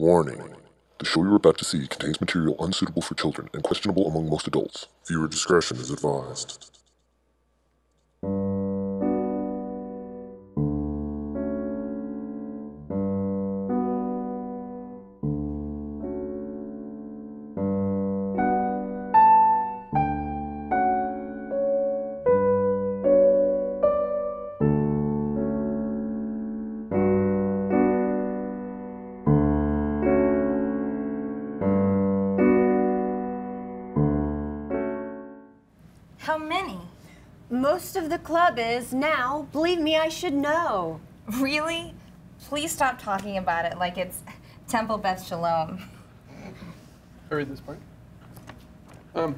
Warning. The show you're about to see contains material unsuitable for children and questionable among most adults. Viewer discretion is advised. Is now. Believe me, I should know. Really? Please stop talking about it like it's Temple Beth Shalom. I read this part. Um,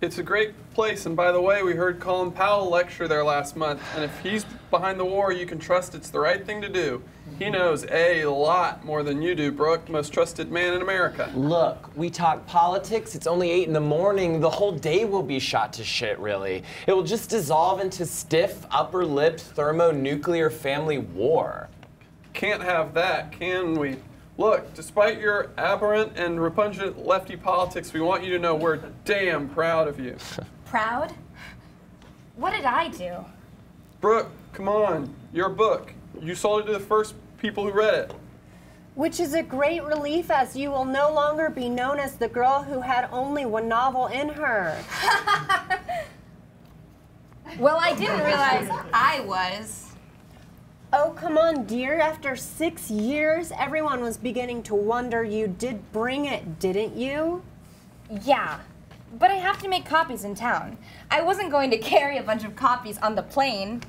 it's a great place, and by the way, we heard Colin Powell lecture there last month. And if he's behind the war, you can trust it's the right thing to do. He knows a lot more than you do, Brooke, most trusted man in America. Look, we talk politics. It's only 8 in the morning. The whole day will be shot to shit, really. It will just dissolve into stiff, upper lipped thermonuclear family war. Can't have that, can we? Look, despite your aberrant and repugnant lefty politics, we want you to know we're damn proud of you. Proud? What did I do? Brooke, come on, your book. You sold it to the first people who read it. Which is a great relief as you will no longer be known as the girl who had only one novel in her. Well, I didn't realize I was. Oh, come on, dear. After six years, everyone was beginning to wonder you did bring it, didn't you? Yeah, but I have to make copies in town. I wasn't going to carry a bunch of copies on the plane.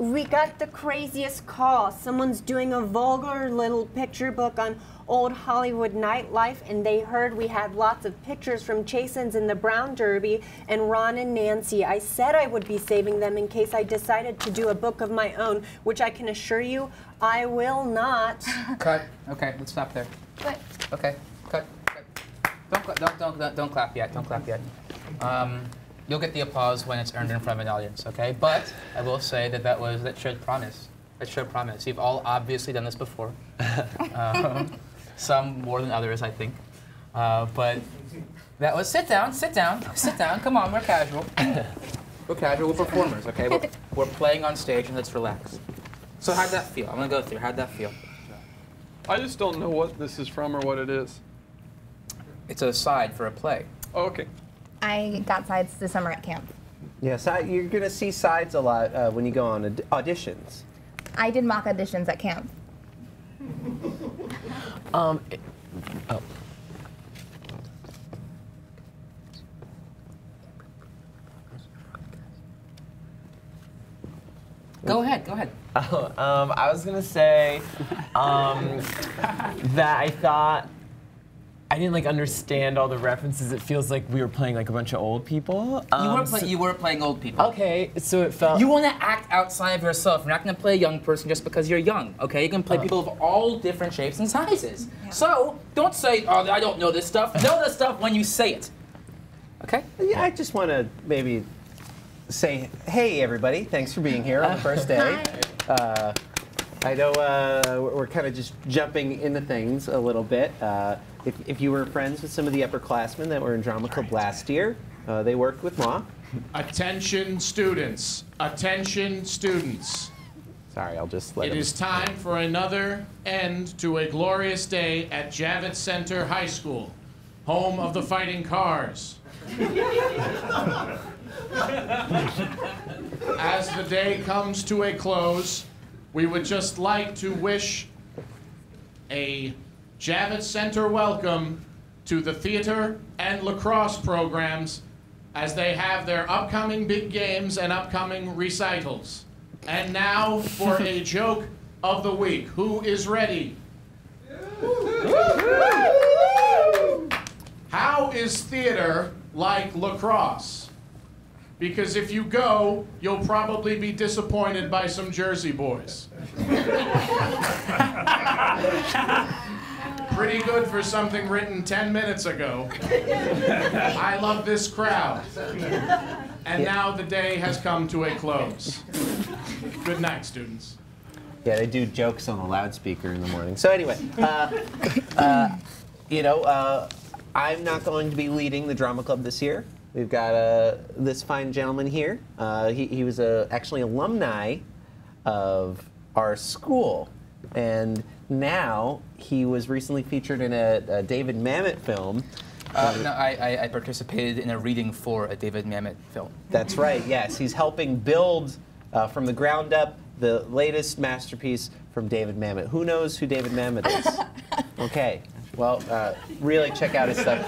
We got the craziest call. Someone's doing a vulgar little picture book on old Hollywood nightlife, and they heard we had lots of pictures from Chasen's in the Brown Derby and Ron and Nancy. I said I would be saving them in case I decided to do a book of my own, which I can assure you I will not. Cut. Okay, let's stop there. But Okay, cut. cut. Don't, cla- don't, don't, don't, don't clap yet. Don't clap yet. Um, you'll get the applause when it's earned in front of an audience, okay? But I will say that that was that showed promise. That showed promise. You've all obviously done this before. um, some more than others, I think. Uh, but that was sit down, sit down, sit down. Come on, we're casual. we're casual. We're performers, okay? We're, we're playing on stage, and let's relax. So how'd that feel? I'm gonna go through. How'd that feel? I just don't know what this is from or what it is. It's a side for a play. Oh, okay. I got sides this summer at camp. Yes, I, you're going to see sides a lot uh, when you go on aud- auditions. I did mock auditions at camp. Um, it- oh. Go ahead. Go ahead. Oh, um, I was gonna say um, that I thought I didn't like understand all the references. It feels like we were playing like a bunch of old people. You were, Um, play- so- you were playing old people. okay, so it felt. You want to act outside of yourself. You're not going to play a young person just because you're young, okay? You can play people of all different shapes and sizes. So don't say, oh, I don't know this stuff. know this stuff when you say it. Okay? Yeah, I just want to maybe say, hey, everybody, thanks for being here on the first day. Uh, I know uh, we're- we're kind of just jumping into things a little bit. Uh, if, if you were friends with some of the upperclassmen that were in drama club last year, uh, they worked with Ma. Attention students, attention students. Sorry, I'll just let It him. is time for another end to a glorious day at Javits Center High School, home of the fighting cars. As the day comes to a close, we would just like to wish a Javits Center welcome to the theater and lacrosse programs as they have their upcoming big games and upcoming recitals. And now for a joke of the week. Who is ready? How is theater like lacrosse? Because if you go, you'll probably be disappointed by some Jersey boys. Pretty good for something written 10 minutes ago. I love this crowd. And now the day has come to a close. Good night, students. Yeah, they do jokes on the loudspeaker in the morning. So anyway, uh, uh, you know, uh, I'm not going to be leading the drama club this year. We've got uh, this fine gentleman here. Uh, he, he was uh, actually alumni of our school, and now he was recently featured in a, a David Mamet film. Uh, no, I, I, I participated in a reading for a David Mamet film. That's right. Yes, he's helping build uh, from the ground up the latest masterpiece from David Mamet. Who knows who David Mamet is? Okay. Well, uh, really check out his stuff.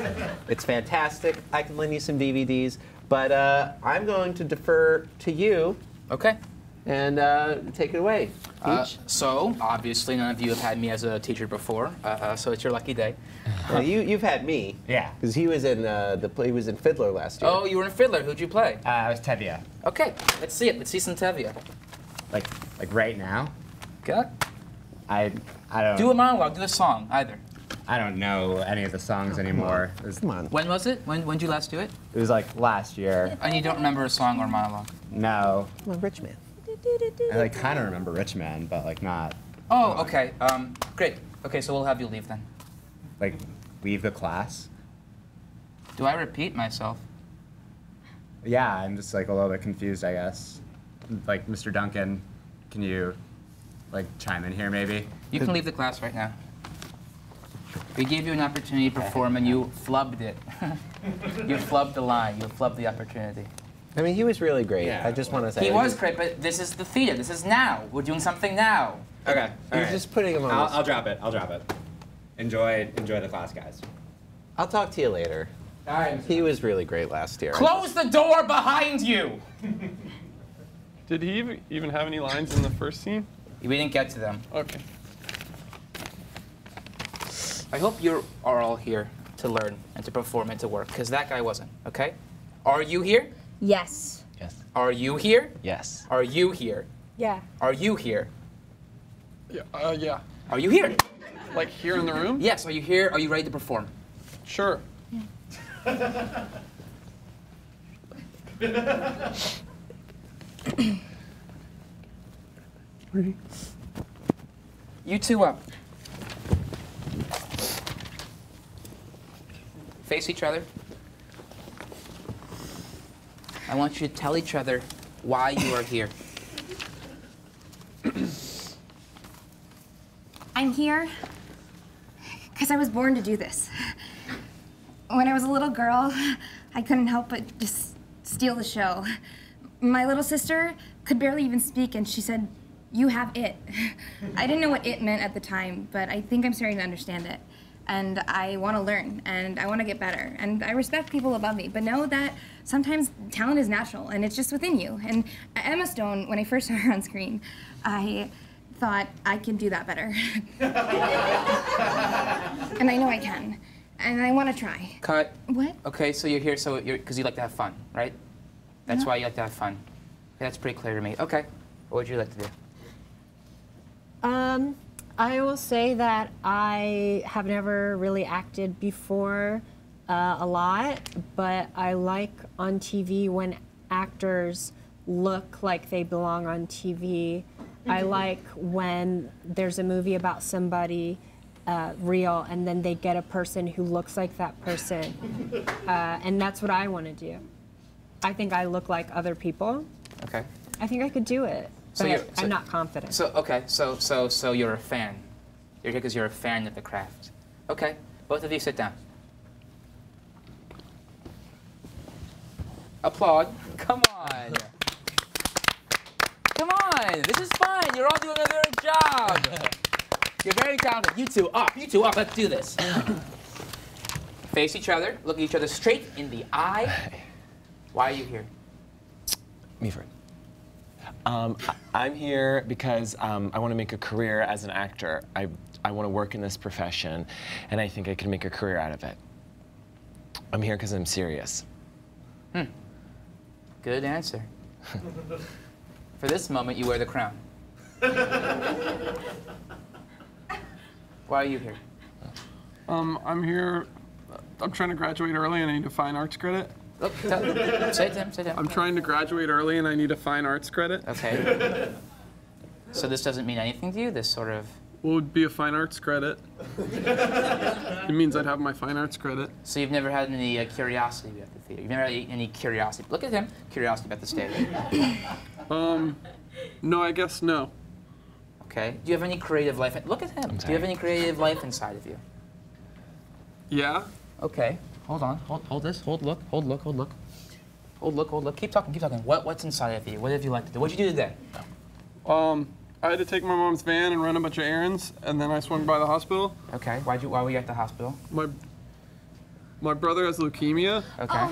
It's fantastic. I can lend you some DVDs, but uh, I'm going to defer to you Okay. and uh, take it away. Uh, so, obviously, none of you have had me as a teacher before, uh, uh, so it's your lucky day. Uh, you, you've had me. Yeah. Because he was in uh, the play, he was in Fiddler last year. Oh, you were in Fiddler. Who'd you play? Uh, I was Tevye. Okay, let's see it. Let's see some Tevye. Like, like right now. Okay. I, I don't. Do a monologue. Do a song. Either. I don't know any of the songs anymore. It was, Come on. When was it? When when did you last do it? it was like last year. And you don't remember a song or monologue. No, Come on, rich man. I like kind of remember Rich Man, but like not. Oh, okay. Um, great. Okay, so we'll have you leave then. Like, leave the class. Do I repeat myself? Yeah, I'm just like a little bit confused, I guess. Like, Mr. Duncan, can you like chime in here maybe? You can leave the class right now. We gave you an opportunity to perform and you flubbed it. you flubbed the line. You flubbed the opportunity. I mean, he was really great. Yeah. I just want to say. He was great, but this is the theater. This is now. We're doing something now. Okay. You're just putting him on. I'll, I'll drop it. I'll drop it. Enjoy, enjoy the class, guys. I'll talk to you later. All right. He was really great last year. Close the door behind you. Did he even- even have any lines in the first scene? We didn't get to them. Okay. I hope you are all here to learn and to perform and to work, because that guy wasn't, okay? Are you here? Yes. Yes. Are you here? Yes. Are you here? Yeah. Are you here? Yeah. Uh, yeah. Are you here? Like here in the room? Yes, are you here? Are you ready to perform? Sure. Yeah. You two up. Face each other. I want you to tell each other why you are here. I'm here because I was born to do this. When I was a little girl, I couldn't help but just steal the show. My little sister could barely even speak, and she said, You have it. I didn't know what it meant at the time, but I think I'm starting to understand it. And I want to learn, and I want to get better. And I respect people above me, but know that sometimes talent is natural, and it's just within you. And Emma Stone, when I first saw her on screen, I thought I can do that better. and I know I can. And I want to try. Cut. What? Okay, so you're here so you're because you like to have fun, right? That's why you like to have fun. Okay, that's pretty clear to me. Okay. What would you like to do? Um, I will say that I have never really acted before uh, a lot, but I like on TV when actors look like they belong on TV. I like when there's a movie about somebody uh, real and then they get a person who looks like that person. Uh, and that's what I want to do. I think I look like other people. Okay. I think I could do it. So but you're- so- I'm not confident. So okay, so so so you're a fan. You're here because you're a fan of the craft. Okay. Both of you sit down. Applaud. Come on. Come on. This is fun. You're all doing a good job. You're very talented. You two up. You two up. Let's do this. Face each other. Look at each other straight in the eye. Why are you here? Meaford. Um, I- I'm here because um, I want to make a career as an actor. I, I want to work in this profession, and I think I can make a career out of it. I'm here because I'm serious. Hmm. Good answer. For this moment, you wear the crown. Why are you here? Um, I'm here. I'm trying to graduate early and I need a fine arts credit. Look, tell, say it to him, say it to him. I'm trying to graduate early and I need a fine arts credit. Okay. So this doesn't mean anything to you. This sort of. What would be a fine arts credit? it means I'd have my fine arts credit. So you've never had any uh, curiosity about the theater. You've never had any curiosity. Look at him. Curiosity about the stage. Um, no, I guess no. Okay. Do you have any creative life? Look at him. Do you have any creative life inside of you? Yeah? Okay. Hold on. Hold, hold this. Hold look. Hold look. Hold look. Hold look. Hold look. Keep talking. Keep talking. What What's inside of you? What have you like to do? What'd you do today? Um, I had to take my mom's van and run a bunch of errands, and then I swung by the hospital. Okay. Why'd you? Why were you at the hospital? My my brother has leukemia. Okay.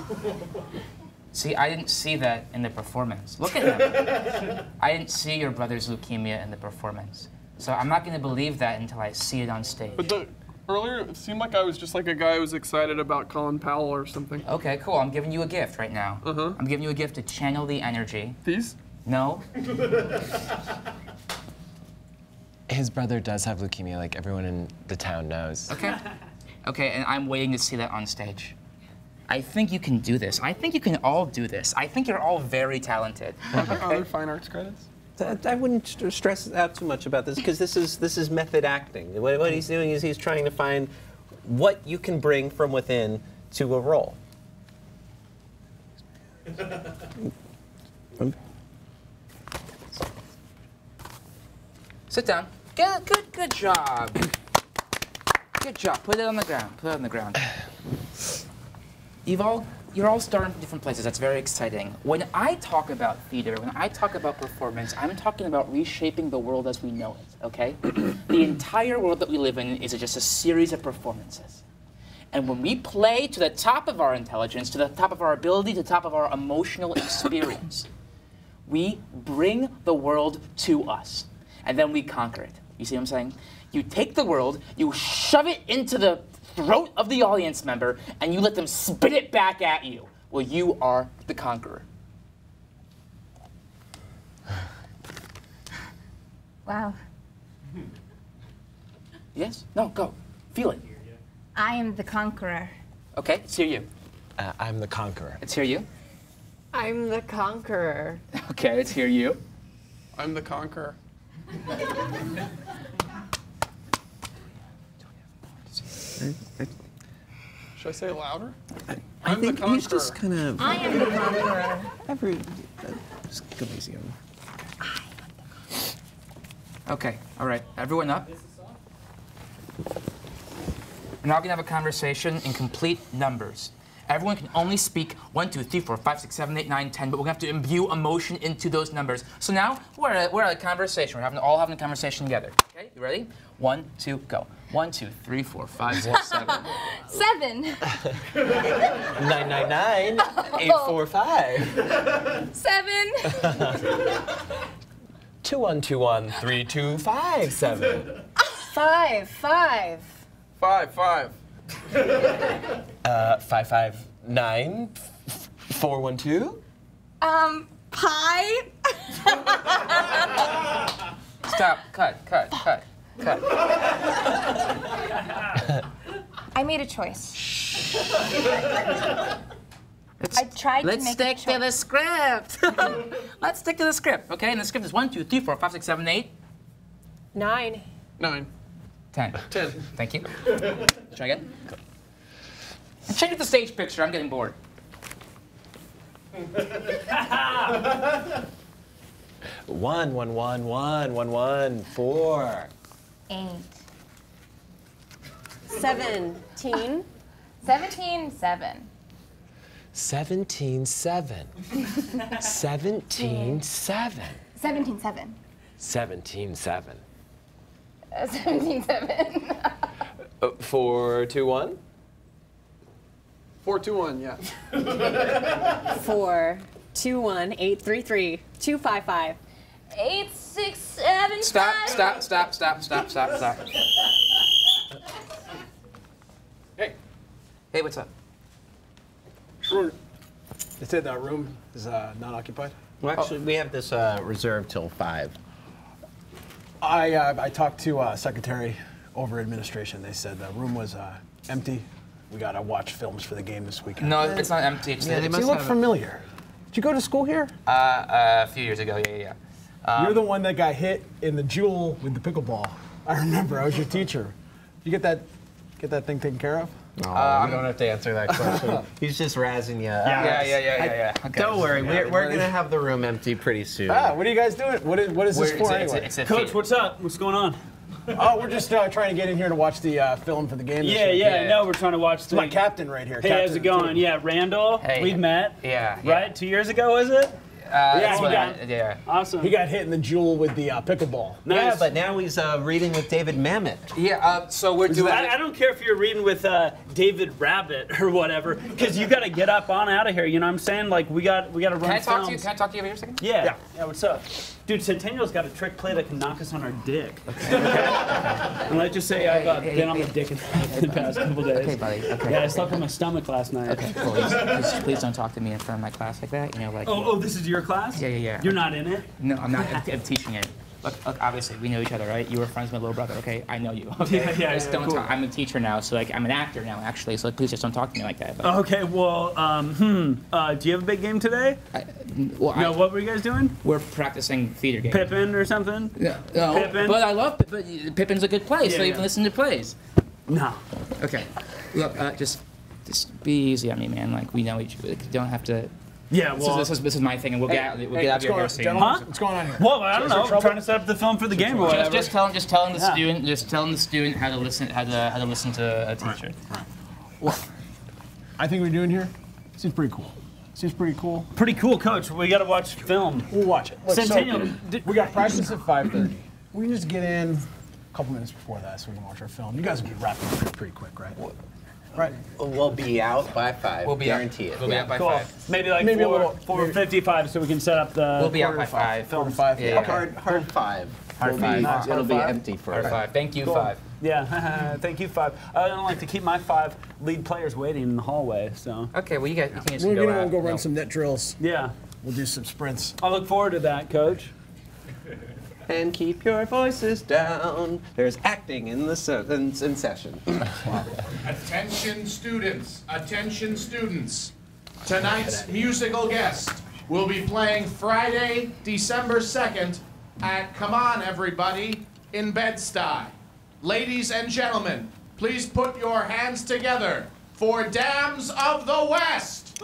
See, I didn't see that in the performance. Look at him. I didn't see your brother's leukemia in the performance. So I'm not going to believe that until I see it on stage. But the, earlier, it seemed like I was just like a guy who was excited about Colin Powell or something. Okay, cool. I'm giving you a gift right now. Uh-huh. I'm giving you a gift to channel the energy. These? No? His brother does have leukemia, like everyone in the town knows. Okay. Okay, and I'm waiting to see that on stage. I think you can do this. I think you can all do this. I think you're all very talented. Are there other fine arts credits? I, wouldn't stress out too much about this because this is this is method acting. What, what he's doing is he's trying to find what you can bring from within to a role. Sit down. Good, good, good job. Good job. Put it on the ground. Put it on the ground. You've all, you're all starting from different places. That's very exciting. When I talk about theater, when I talk about performance, I'm talking about reshaping the world as we know it. Okay? the entire world that we live in is just a series of performances. And when we play to the top of our intelligence, to the top of our ability, to the top of our emotional experience, we bring the world to us. And then we conquer it. You see what I'm saying? You take the world, you shove it into the throat of the audience member, and you let them spit it back at you. Well, you are the conqueror. Wow. Yes? No, go. Feel it. I am the conqueror. Okay, let's hear you. Uh, I'm the conqueror. Let's hear you. I'm the conqueror. Okay, let's hear you. I'm the conqueror. Should I say it louder? I I'm think he's just kind of I am the conqueror. every. Uh, just go easy on him. Okay, all right. Everyone up. We're now gonna have a conversation in complete numbers. Everyone can only speak 1, 2, 3, 4, 5, 6, 7, 8, 9, 10, but we're gonna have to imbue emotion into those numbers. So now we're at, we're at a conversation. We're having all having a conversation together. Okay, you ready? One, two, go. One, two, three, four, five, six, seven. Seven. 999 845 Seven. 2121 3257 Five, five. Five, five. uh, 559 412 Um, pie. Stop. Cut. Cut. Cut. Cut. I made a choice. I tried Let's to make stick a to the script. Let's stick to the script, okay? And the script is one, two, three, four, five, six, seven, eight, Nine. Nine. Nine. ten. Ten. Thank you. Try again. And change the stage picture. I'm getting bored. One, one, one, one, one, one, four. Eight. Seventeen. Seventeen. Seven. 17, 7. 17, 7. Seventeen. Seven. 17, 7. Uh, Seventeen. Seven. Uh, 4, 2, 1. Four, two, one, yeah. Four, two, one, eight, three, three, two, five, five. Eight. Six. Seven. Stop, five. stop, stop, stop, stop, stop, stop. Hey. Hey, what's up? Sure. They said that room is uh, not occupied. Well, actually, we have this uh, reserved till five. I uh, I talked to uh, secretary over administration. They said the room was uh, empty. We gotta watch films for the game this weekend. No, it's not empty. It's Yeah, they it's- must you look have- familiar. Did you go to school here? Uh, uh, a few years ago, yeah, yeah, yeah. You're the one that got hit in the jewel with the pickleball. I remember. I was your teacher. You get that get that thing taken care of? No, Um, you don't have to answer that question. He's just razzing you. Yeah, yeah, yeah, yeah, yeah. Okay. Don't worry, we're, we're gonna have the room empty pretty soon. Ah, what are you guys doing? What is, what is this We're- for it's a- anyway? it's a- it's a Coach, feat. what's up? What's going on? oh, we're just uh, trying to get in here to watch the uh, film for the game. this Yeah, week. yeah, no, we're trying to watch the. my captain right here. Hey, captain how's it going? Yeah, Randall, Hey. we've met. Yeah, yeah. Right? Two years ago, was it? Uh, Yeah, that's he what got- I- yeah. Awesome. He got hit in the jewel with the uh, pickleball. nice. Yeah, but now he's uh, reading with David Mamet. Yeah. Uh, so we're doing. I, I don't care if you're reading with uh, David Rabbit or whatever, because you got to get up on out of here. You know what I'm saying? Like we got we got to run Can I talk films. to you? Can I talk to you over here a second? Yeah. yeah. what's up? Dude, Centennial's got a trick play that can knock us on our dick. and let's just say I've uh, been on my dick in the past couple days. Okay, buddy. Okay. Yeah, I slept on my stomach last night. Okay. Please, please, please don't talk to me in front of my class like that. You know, like. Oh, oh, this is your class? Yeah, yeah, yeah. You're not in it? No, I'm not. I'm, I'm teaching it. Look, look, obviously, we know each other, right? You were friends with my little brother, okay? I know you. Okay? Yeah, yeah, Just yeah, don't cool. talk. I'm a teacher now, so like I'm an actor now, actually. So like, please just don't talk to me like that. But, Okay, well, um, hmm. Uh, do you have a big game today? I, well, No, I, what were you guys doing? we're practicing theater games. Pippin or something? No, no, Pippin? but I love Pippin. Pippin's a good play, Yeah, so you yeah. can listen to plays. No. Okay. Look, uh, just just be easy on me, man. Like we know each other. Like, you don't have to. Yeah, This is, this is this is my thing, and we'll get out, we'll Hey, get out of your going hair on, soon. gentlemen? Huh? What's going on here? well, I don't Is know. I'm trying to set up the film for the game or Just, whatever. just telling, just telling the Yeah. student, just telling the student how to listen, how to how to listen to a teacher. I think we're doing here seems pretty cool. Seems pretty cool. Pretty cool, coach. We got to watch film. We'll watch it. Look, so, Centennial, did- we got practice at 5:30. We can just get in a couple minutes before that so we can watch our film. You guys will be wrapped up pretty- pretty quick, right? Right. We'll be out by five. We'll be guarantee out, it. We'll be out by Cool. five. Maybe like Maybe a four, little- four fifty-five, so we can set up the. We'll be out by five. Film Quarter to five. Yeah. Hard, hard five. Hard Will five. be- Hard it'll be empty for Hard five. Thank you, Cool. five. Yeah, thank you, five. I don't like to keep my five lead players waiting in the hallway, so. Okay, well you guys, you can just We're go gonna out. go run No. some net drills. Yeah, We'll do some sprints. I look forward to that, coach. And keep your voices down. There's acting in the se- in, in session. Attention students, attention students. Tonight's musical guest will be playing Friday, December 2nd at Come On Everybody in Bed-Stuy. Ladies and gentlemen, please put your hands together for Dams of the West.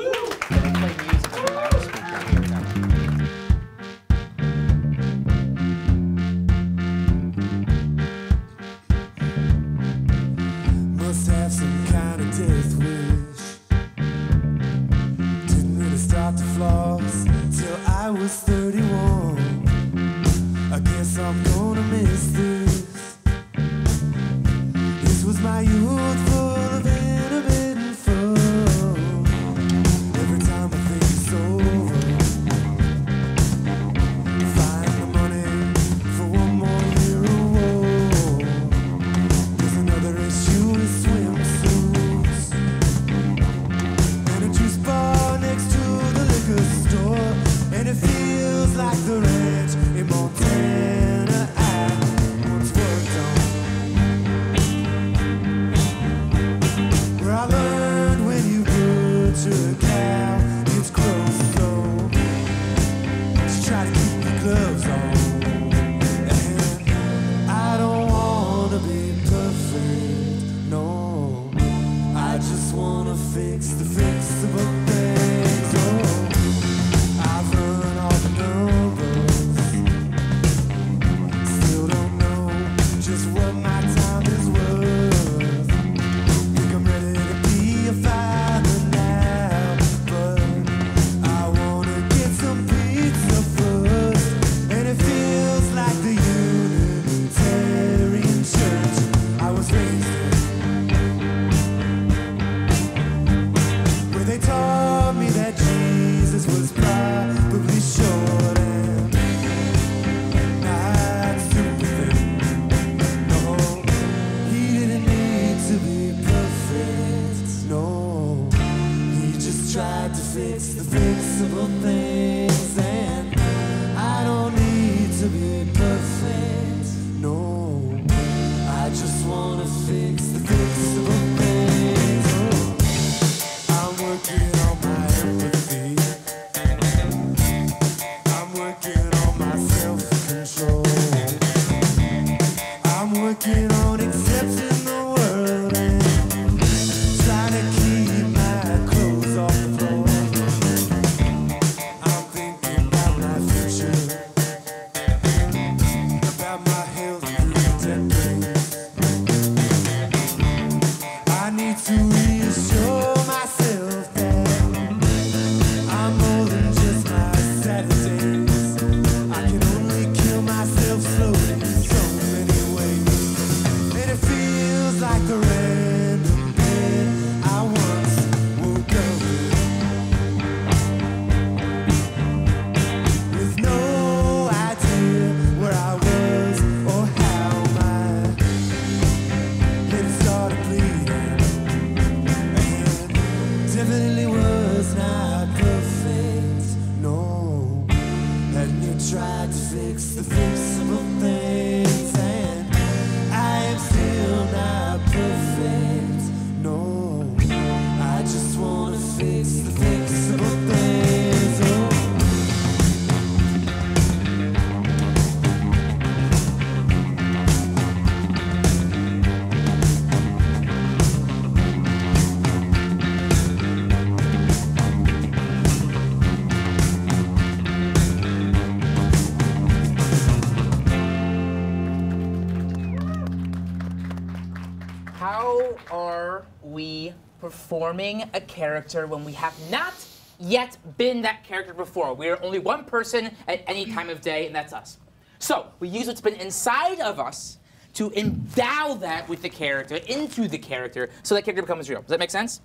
Performing a character when we have not yet been that character before? We are only one person at any time of day, and that's us. So we use what's been inside of us to endow that with the character, into the character, so that character becomes real. Does that make sense?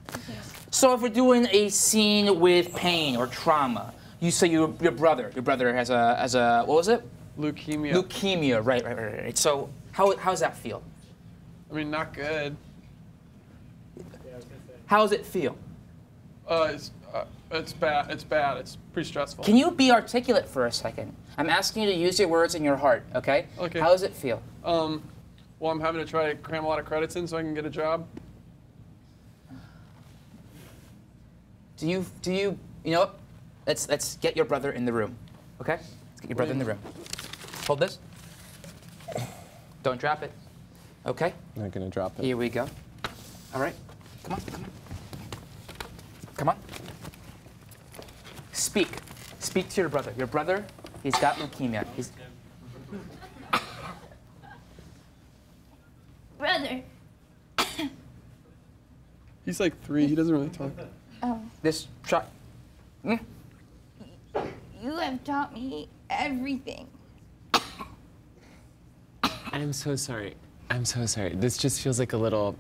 So if we're doing a scene with pain or trauma, you say your, your brother, your brother has a has a what was it? Leukemia. Leukemia, right, right, right, right. So how how does that feel? I mean, not good. How does it feel? Uh, it's, uh, it's bad. It's bad. It's pretty stressful. Can you be articulate for a second? I'm asking you to use your words in your heart, okay? Okay. How does it feel? Um, well, I'm having to try to cram a lot of credits in so I can get a job. Do you do you you know what? Let's let's get your brother in the room. Okay? Let's get your brother in the room. Hold this. Don't drop it. Okay? Not gonna drop it. Here we go. All right. Come on, come on. Come on. Speak. Speak to your brother. Your brother, he's got leukemia. He's Brother. He's like three. He doesn't really talk. Oh. this try hmm? You have taught me everything. I'm so sorry. I'm so sorry. This just feels like a little.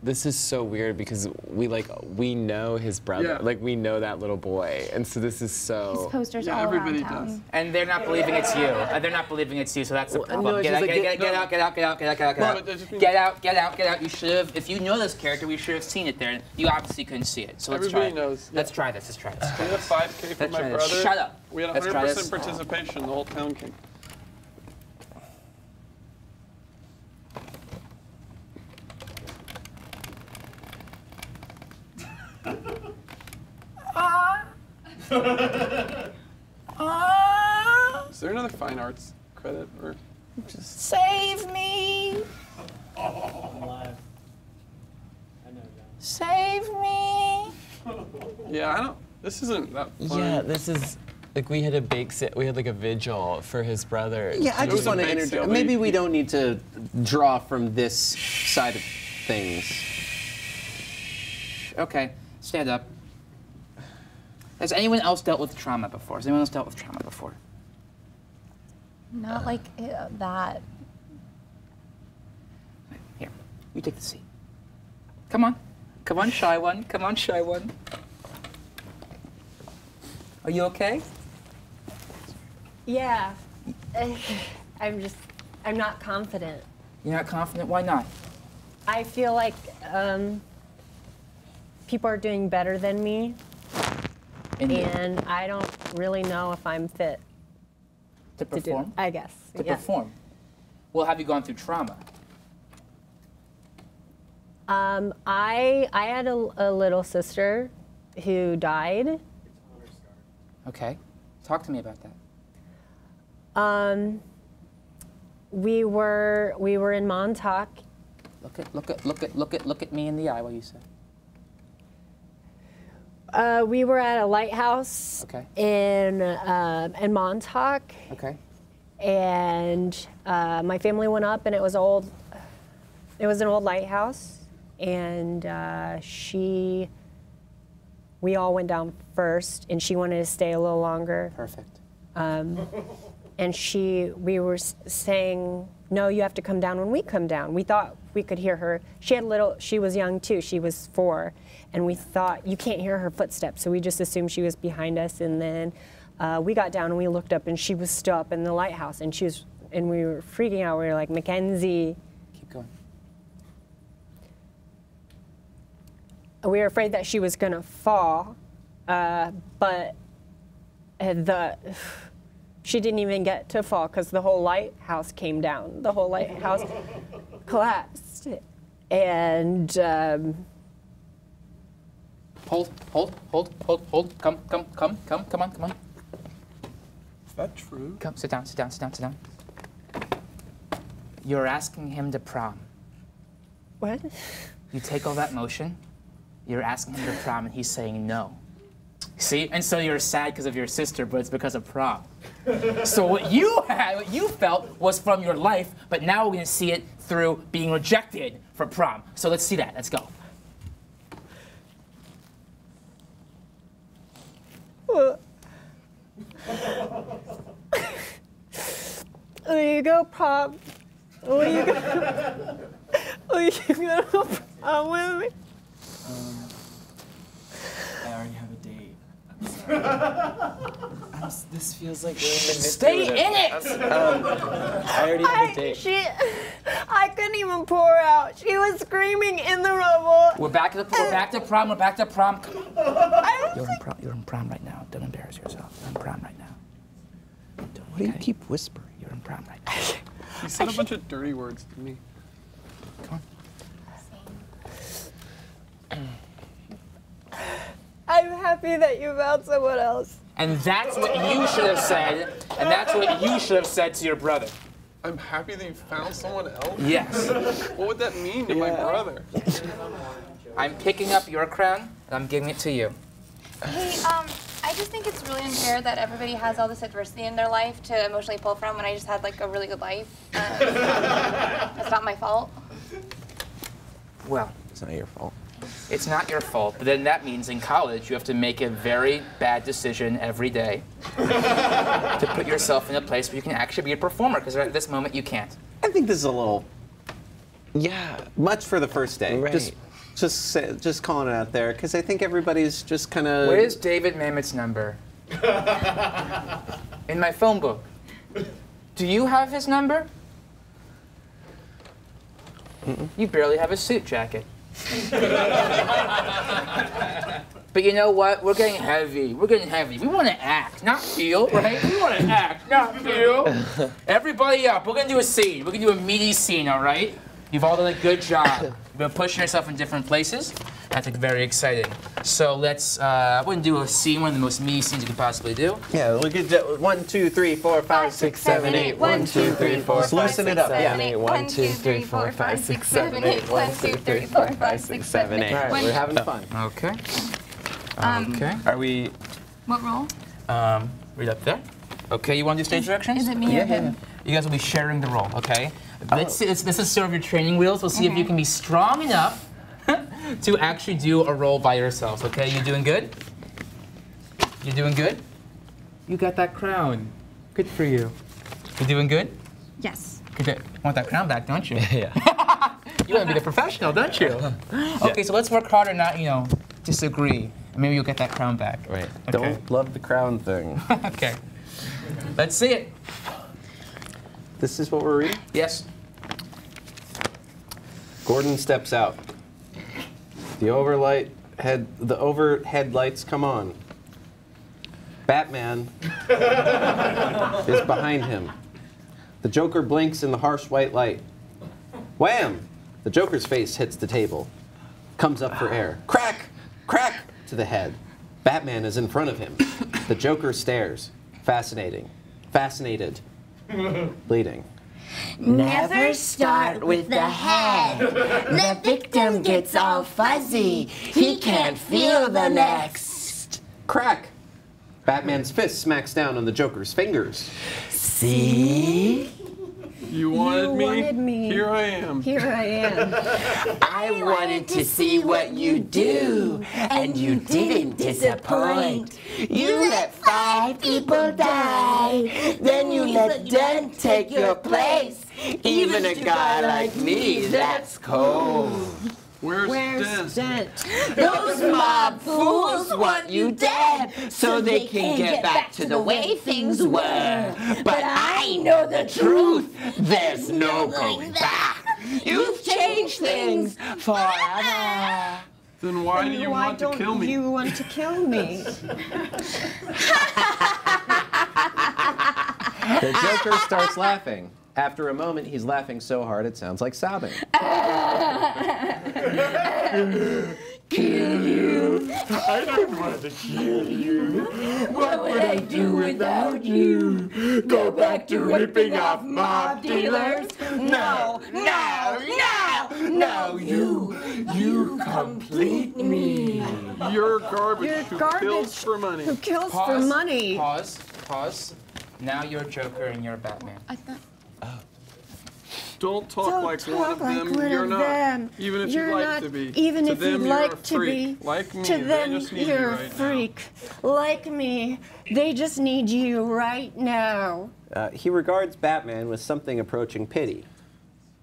This is so weird because we like we know his brother, Yeah. like we know that little boy, and so this is so. His posters all around town. And they're not believing it's you. Uh, they're not believing it's you, so that's the Well, problem. no, get, out, just get, like get, it- get out, get out, get out, get out, get out, get out, get out. Get out, get out, get out. You should have, if you know this character, we should have seen it there. You obviously couldn't see it, so let's Everybody try it. knows. Let's try this, let's try this. We had a 5K for Let's my try this. brother. Shut up. We had 100% participation. The whole town came. Uh, uh. Is there another fine arts credit or just? Save me! Save me! Yeah, I don't. This isn't that. Fun. Yeah, this is like we had a bake sit. We had like a vigil for his brother. Yeah, I just want to bake interject. sale. Maybe we don't need to draw from this side of things. Okay, stand up. Has anyone else dealt with trauma before? Has anyone else dealt with trauma before? Not like uh, that. Here, you take the seat. Come on. Come on, shy one. Come on, shy one. Are you okay? Yeah. I'm just, I'm not confident. You're not confident? Why not? I feel like um, people are doing better than me, here. and I don't really know if I'm fit To to do. perform? I guess. To yeah. perform? Well, have you gone through trauma? Um, I I had a, a little sister who died. Okay. Talk to me about that. Um, we were we were in Montauk. Look at look at look at look at look at me in the eye while you say. Uh, we were at a lighthouse Okay. in uh, in Montauk, Okay. and uh, my family went up, and it was old. It was an old lighthouse, and uh, she. We all went down first, and she wanted to stay a little longer. Perfect. Um, and she, we were saying, no, you have to come down when we come down. We thought we we could hear her. She had a little. She was young too. She was four, and we thought you can't hear her footsteps, so we just assumed she was behind us. And then uh, we got down and we looked up, and she was still up in the lighthouse, and she was, and we were freaking out. We were like, Mackenzie. Keep going. we were afraid that she was going to fall, uh, but uh, the she didn't even get to fall because the whole lighthouse came down. The whole lighthouse collapsed, and um, Hold, hold, hold, hold, hold. Come, come, come, come, come on, come on. Is that true? Come, sit down, sit down, sit down, sit down. You're asking him to prom. what? You take all that motion, you're asking him to prom, and he's saying no. See? And so you're sad because of your sister, but it's because of prom. so what you had, what you felt was from your life, but now we're gonna see it through being rejected for prom. So let's see that. Let's go. Will you go pop? Will you go? Will you go to with me? I already have a date. I'm sorry. I'm s- this feels like we're Stay in it! Um, I already have a I, date. she, I couldn't even pour out. She was screaming in the rubble. We're back to the, we're back to prom. We're back to prom. Come on. I You're in prom. You're in prom right now. Don't embarrass yourself. You're in prom right now. Why do you keep whispering? You're in prom right now. You said a bunch of dirty words to me. Come on. I'm happy that you found someone else. And that's what you should have said. And that's what you should have said to your brother. I'm happy that you found someone else. Yes. What would that mean to my brother? I'm picking up your crown and I'm giving it to you. Hey, um, I just think it's really unfair that everybody has all this adversity in their life to emotionally pull from when I just had like a really good life. Um, it's not my fault. Well, It's not your fault. It's not your fault, but then that means in college you have to make a very bad decision every day to put yourself in a place where you can actually be a performer, because at this moment you can't. I think this is a little Yeah. much for the first day. Right. Just, just, say, just calling it out there because I think everybody's just kind of. Where's David Mamet's number? In my phone book. Do you have his number? You barely have a suit jacket. but you know what? We're getting heavy. We're getting heavy. We want to act, not feel, right? We want to act, not feel. Everybody up. We're going to do a scene. We're going to do a meaty scene, all right? You've all done a good job. You've been pushing yourself in different places. That's think very exciting. So let's, uh, we're going to do a scene, one of the most me scenes you could possibly do. Yeah, look at that. One, two, three, four, five, six, seven, eight. One, two, three, four, Just five, loosen six, it up. seven, Yeah. eight. One, two, three, four, five, six, seven, eight. One, two, three, four, five, six, seven, eight. All right, we're having fun. Okay. Um, Okay. Are we? What role? Um, read up there. Okay, you want to do stage directions? Is it me or him? You guys will be sharing the role, okay? Let's see, this, this is sort of your training wheels. We'll see if you can be strong enough to actually do a role by yourselves, okay? You doing good? You doing good? You got that crown. Good for you. You doing good? Yes. You want that crown back, don't you? Yeah. You want to be the professional, don't you? Okay, so let's work hard harder, not, you know, disagree. Maybe you'll get that crown back. Right. Okay. Don't love the crown thing. okay. Let's see it. this is what we're reading. Yes. Gordon steps out. The overlight head the overhead lights come on. Batman is behind him. The Joker blinks in the harsh white light. Wham! The Joker's face hits the table. Comes up for air. Crack! Crack! To the head. Batman is in front of him. The Joker stares. Fascinating. Fascinated. Bleeding. Never start with the head. The victim gets all fuzzy. He can't feel the next. Crack! Batman's fist smacks down on the Joker's fingers. See? You wanted me. wanted me. Here I am. Here I am. I wanted to see what you do, and you didn't disappoint. You let five people die, then you let Dent take your place. Even a guy like me, that's cold. Where's, Where's Dent? Those mob fools want you dead so they can get back to the way things were. But I know the truth. There's no going back. You've changed things forever. Then why do you why want to don't kill me? you want to kill me? The Joker starts laughing. After a moment, he's laughing so hard it sounds like sobbing. Kill you. I don't want to kill you. What would I do without you? Go back to ripping off mob dealers? No, no, no, no, you, you complete me. You're garbage You're who garbage kills for money. Who kills for money? Pause. Pause. Now you're Joker and you're Batman. I thought. Don't talk Don't like talk one of like them. one you're of not. them. Even if You're you'd like not- to be. Even to if them, you'd like to be. Like me, to they them, just need you're you a right freak. Like me, they just need you right now. Uh, he regards Batman with something approaching pity.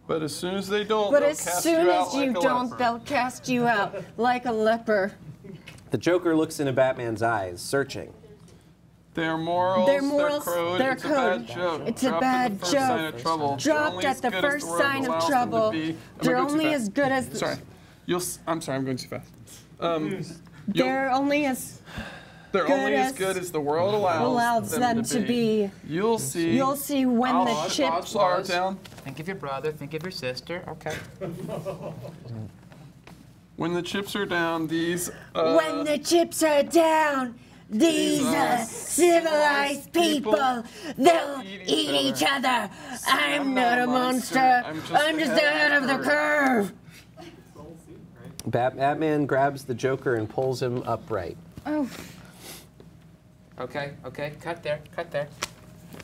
But as soon as they don't, But they'll as cast soon you as you like don't, leper. they'll cast you out like a leper. The Joker looks into Batman's eyes, searching. Their morals, Their morals, their code, their it's a bad joke. It's a Dropped bad at the first joke. sign of trouble. They're Dropped only at as the good as first sign of allows them to trouble. They're only as good as... Sorry. You'll s I'm sorry. I'm going too fast. Um, They're only as they're good only as as good as the world allows, allows them to be. You'll see. You'll see when I'll the pause, chip. pause, down. Think of your brother. Think of your sister. Okay. When the chips are down, these. Uh, when the chips are down, these are civilized people. They'll eat each other. I'm not a monster. I'm just ahead of the curve. Bat- Batman grabs the Joker and pulls him upright. Oh. Okay. Okay. Cut there. Cut there.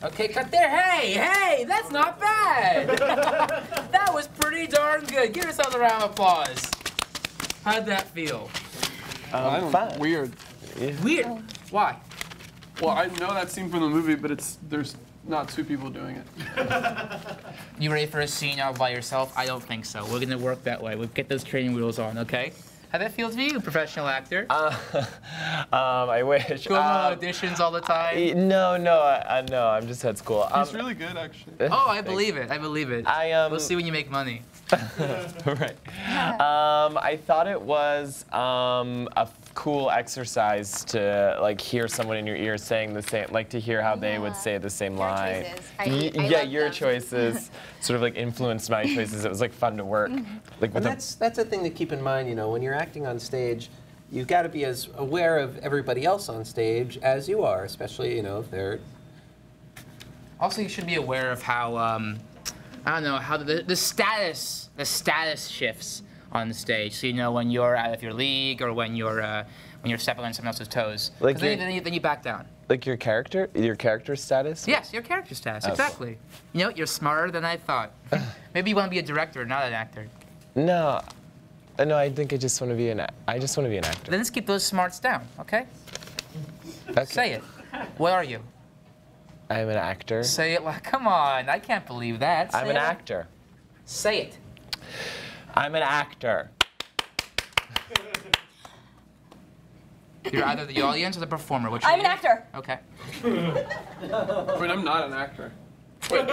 Okay. Cut there. Hey. Hey. That's not bad. that was pretty darn good. Give yourselves a round of applause. How'd that feel? Um, I don't, Weird. Weird. Why? Well, I know that scene from the movie, but it's there's not two people doing it. You ready for a scene all by yourself? I don't think so. We're gonna work that way. We'll get those training wheels on, okay? How'd that feel to you, professional actor? Uh, um, I wish. Going on Um, auditions all the time? y- No, no, I, I, no. I'm just at school. Um, He's really good, actually. Oh, I believe it. I believe it. I, um, we'll see when you make money. right. Um, I thought it was um, a f- cool exercise to like hear someone in your ear saying the same, like to hear how they would say the same line. choices. I- Y- I yeah, love your them. choices sort of like influenced my choices. It was like fun to work. Like And with a, that's that's a thing to keep in mind. You know, when you're acting on stage, you've got to be as aware of everybody else on stage as you are, especially you know if they're Also, you should be aware of how, um, I don't know, how the, the status, the status shifts on the stage. So you know when you're out of your league or when you're, uh, when you're stepping on someone else's toes. Like then, then, you, then you back down. like your character, your character status. Yes, your character status, Oh. exactly. You know, you're smarter than I thought. Maybe you want to be a director, not an actor. No, no. I think I just want to be an. I just want to be an actor. Then let's keep those smarts down, okay? Okay. Say it. What are you? I'm an actor. Say it like, come on, I can't believe that. I'm an it. actor. Say it. I'm an actor. You're either the audience or the performer. Which I'm an you? actor. Okay. Wait, I'm not an actor. Wait.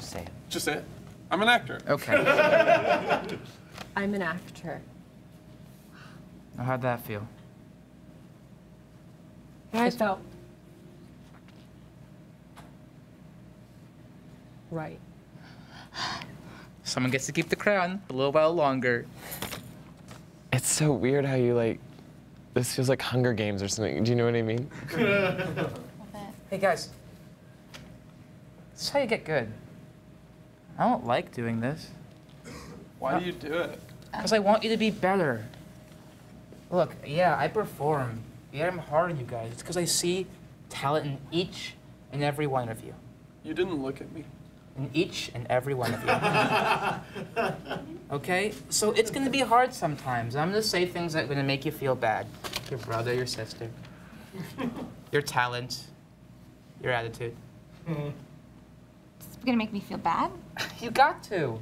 Say it. Just say it. I'm an actor. Okay. I'm an actor. Now, how'd that feel? I felt right. Someone gets to keep the crown a little while longer. It's so weird how you like. This feels like Hunger Games or something. Do you know what I mean? Hey guys, this is how you get good. I don't like doing this. Why do you do it? Because I want you to be better. Look, yeah, I perform. Yeah, I'm hard on you guys. It's because I see talent in each and every one of you. You didn't look at me. In each and every one of you. okay? So it's gonna be hard sometimes. I'm gonna say things that are gonna make you feel bad. Your brother, your sister, your talent, your attitude. It's gonna make me feel bad? You got to.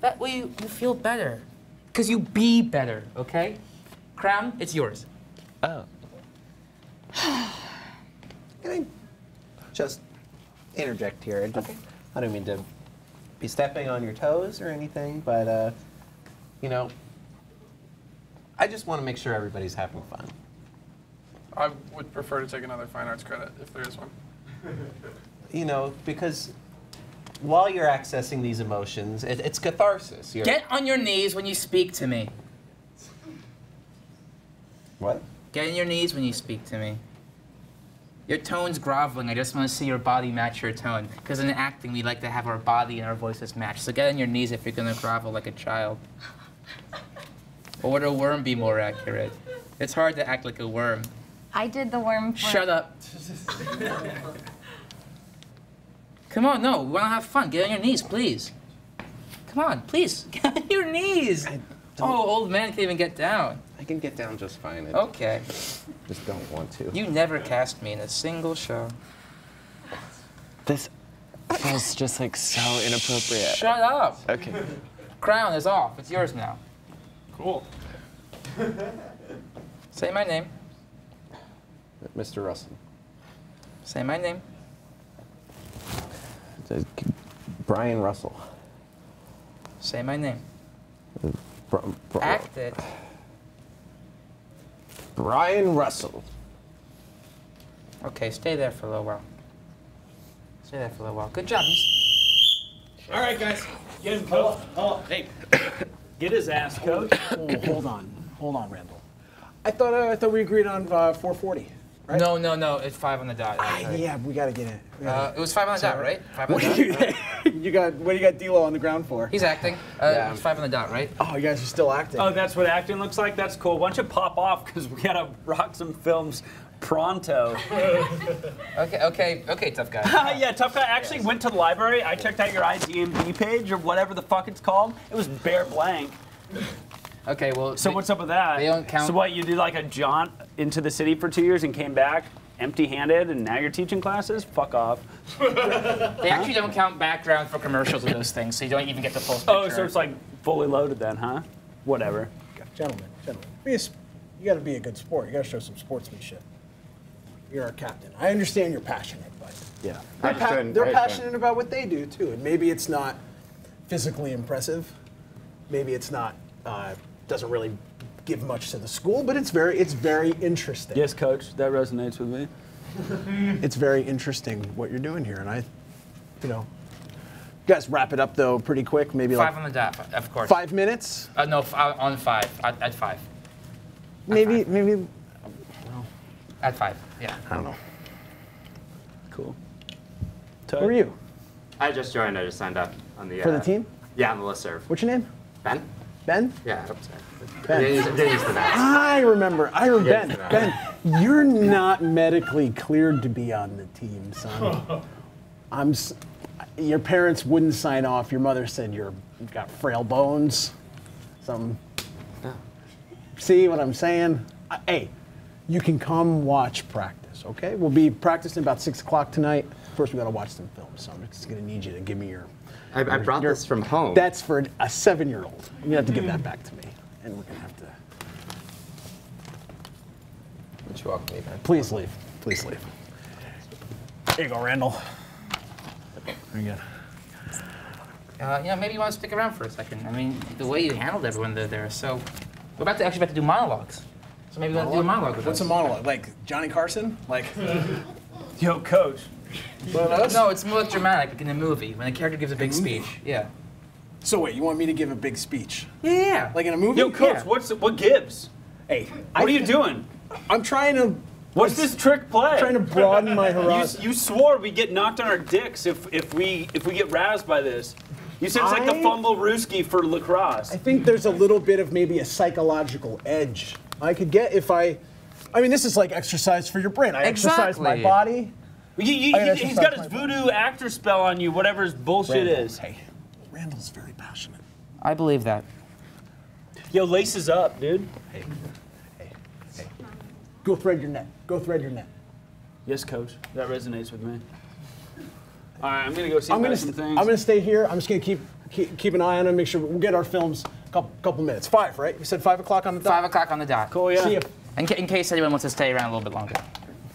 That way you, you feel better. Because you be better, okay? Crown, it's yours. Oh. Can I just interject here? I, just, I don't mean to be stepping on your toes or anything, but uh, you know, I just want to make sure everybody's having fun. I would prefer to take another fine arts credit if there is one. You know, because while you're accessing these emotions, it, it's catharsis. You're, Get on your knees when you speak to me. what? Get on your knees when you speak to me. Your tone's groveling. I just want to see your body match your tone. Because in acting, we like to have our body and our voices match. So get on your knees if you're going to grovel like a child. Or would a worm be more accurate? It's hard to act like a worm. I did the worm. For Shut up. Come on, no, we want to have fun. Get on your knees, please. Come on, please. Get on your knees. Oh, old man can't even get down. I can get down just fine. I Okay. just don't want to. You never cast me in a single show. This feels just like so inappropriate. Shut up. Okay. Crown is off. It's yours now. Cool. Say my name. Mr. Russell. Say my name. Brian Russell. Say my name. Br- Br- Act it. Brian Russell. Okay, stay there for a little while. Stay there for a little while. Good job. All right, guys. Get him, coach. Oh, hey. Get his ass, coach. Oh, hold on, hold on, Randall. I thought uh, I thought we agreed on uh, 440. Right? No, no, no. It's five on the dot. Ah, actually. yeah, we gotta get it. We Uh, it was five on the dot, right? Five on What the do dot. you, you got? What do you got, D'Lo on the ground for? He's acting. Uh, Yeah. It's five on the dot, right? Oh, you guys are still acting. Oh, that's what acting looks like? That's cool. Why don't you pop off? Because we gotta rock some films pronto. Okay, okay, okay, tough guy. yeah, Tough Guy actually went to the library. I checked out your IGMB page or whatever the fuck it's called. It was bare blank. Okay, well. So they- what's up with that? They don't count. So what, you did like a jaunt into the city for two years and came back empty-handed and now you're teaching classes? Fuck off. They actually don't count background for commercials and those things, so you don't even get the full picture. Oh, so it's like fully loaded then, huh? Whatever. Gentlemen, gentlemen, be a, s- you gotta be a good sport. You gotta show some sportsmanship. You're our captain. I understand you're passionate, but yeah, they're, pa- they're I just passionate about what they do too. And maybe it's not physically impressive. Maybe it's not uh, doesn't really give much to the school, but it's very it's very interesting. Yes, coach, that resonates with me. it's very interesting what you're doing here, and I, you know, you guys wrap it up though pretty quick. Maybe Five like on the dot, of course. five minutes. Uh, no, f- uh, on five. At, at five. Maybe maybe At five. Yeah. I don't know. Cool. Who are you? I just joined. I just signed up on the For the uh, team? Yeah, on the listserv. What's your name? Ben? Ben. Yeah, I hope so. Ben. Didn't use, didn't use the mask. I remember. I remember. Ben. no. Ben, you're not medically cleared to be on the team, son. I'm. Your parents wouldn't sign off. Your mother said you're you've got frail bones. Some. See what I'm saying? Uh, Hey, you can come watch practice. Okay, we'll be practicing about six o'clock tonight. First, we gotta watch some films, so I'm just gonna need you to give me your. I, I brought your- this from home. That's for a seven-year-old. You have to give that back to me, and we're gonna have to. Would you welcome me, Ben? Please leave. Please leave. There you go, Randall. Very good. Uh, you know, maybe you want to stick around for a second. I mean, the way you handled everyone there, there. So, we're about to actually about to do monologues. So maybe we'll do a monologue with What's a monologue? Like Johnny Carson? Like. Yo, coach. One of us? No, it's more dramatic, like in a movie, when a character gives a big speech. Yeah. So wait, you want me to give a big speech? Yeah. Like in a movie? Yo, coach, Yeah. what's what gives? Hey, What are you doing? I'm trying to. What's this trick play? I'm Trying to broaden my You, horizon. you swore we get knocked on our dicks if, if we if we get razzed by this. You said it's like the fumblerooski for lacrosse. I think there's a little bit of maybe a psychological edge I could get if I. I mean, this is like exercise for your brain. I exercise my body. You- you- I he- he's got his exercise voodoo actor spell on you, whatever his bullshit Randall, is. Hey, Randall's very passionate. I believe that. Yo, laces up, dude. Hey. hey, hey. Go thread your net. Go thread your net. Yes, coach. That resonates with me. All right, I'm gonna go see I'm gonna, some st- things. I'm gonna stay here. I'm just gonna keep keep, keep an eye on him, make sure we'll get our films a couple, couple minutes. Five, right? You said five o'clock on the dot. Five o'clock on the dot. Cool, yeah. See ya. In, ca- in case anyone wants to stay around a little bit longer.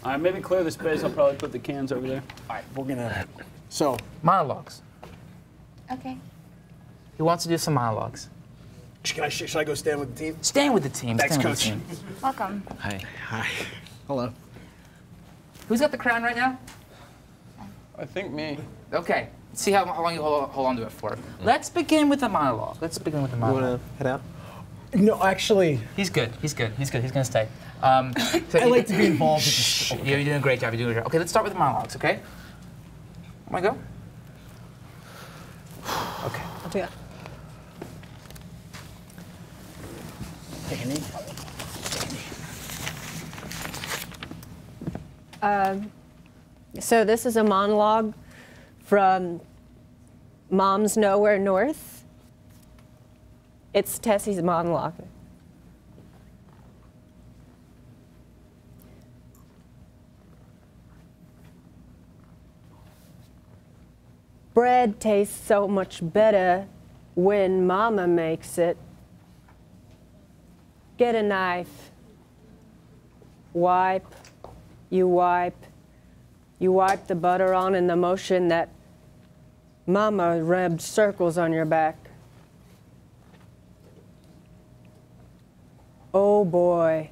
All right, maybe clear the space. I'll probably put the cans over there. All right, we're gonna. So Monologues. Okay. Who wants to do some monologues? should I, should I go stand with the team? Stand with the team. Thanks, stand coach. Team. Welcome. Hi. Hi. Hello. Who's got the crown right now? I think me. Okay. See how, how long you hold, hold on to it for. Let's begin with the monologue. Let's begin with the You monologue. wanna head out? No, actually, He's good. He's good. He's good. He's gonna stay. Um, so I like to be involved with this. You're doing a great job. You're doing a great job. Okay, let's start with the monologues. Okay. Want to go? Okay. Yeah. A knee. Um, so this is a monologue from Moms Nowhere North. It's Tessie's monologue. Bread tastes so much better when Mama makes it. Get a knife. Wipe. You wipe. You wipe the butter on in the motion that Mama rubbed circles on your back. Oh boy,